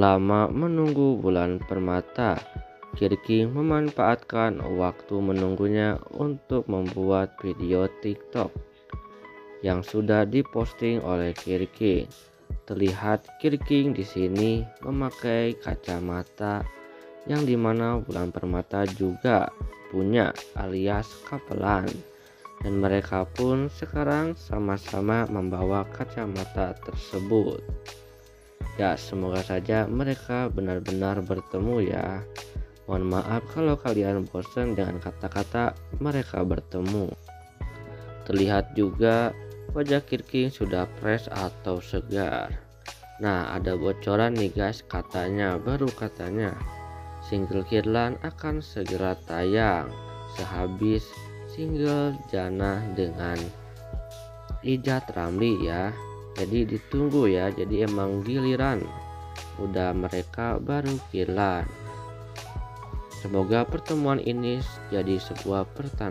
Lama menunggu bulan permata, Kirking memanfaatkan waktu menunggunya untuk membuat video TikTok yang sudah diposting oleh Kirking. Terlihat Kirking di sini memakai kacamata yang di mana bulan permata juga punya alias kapelan. Dan mereka pun sekarang sama-sama membawa kacamata tersebut ya semoga saja mereka benar-benar bertemu ya. Mohon maaf kalau kalian bosan dengan kata-kata mereka bertemu. Terlihat juga wajah Kirking sudah fresh atau segar. Nah ada bocoran nih guys katanya baru katanya. Single Kirlan akan segera tayang sehabis single Jana dengan Ijat Ramli ya jadi ditunggu ya jadi emang giliran. Udah mereka baru kilan semoga pertemuan ini jadi sebuah pertanda